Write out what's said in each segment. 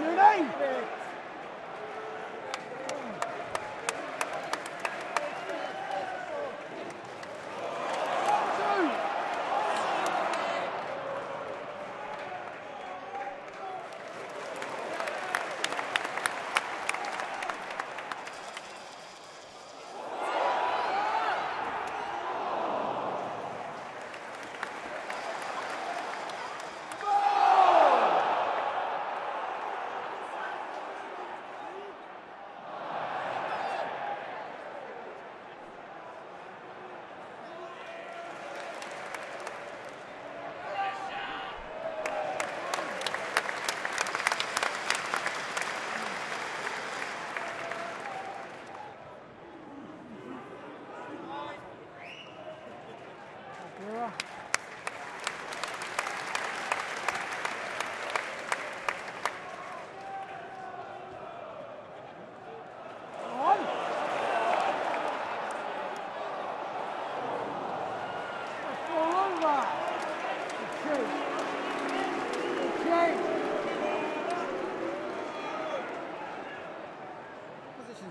Nurey. Wow. Position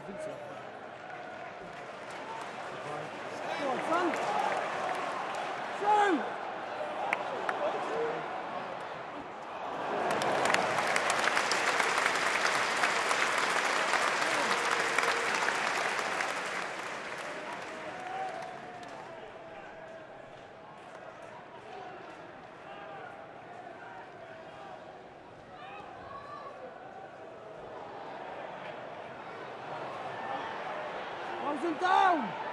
Thousand down!